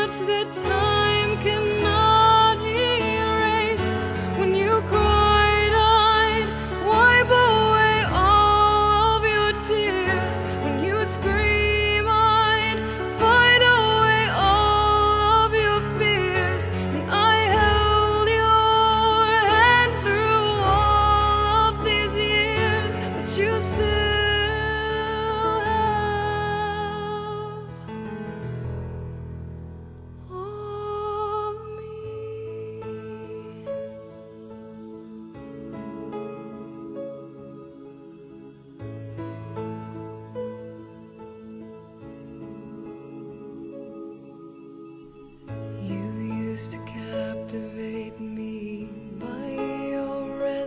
Much that time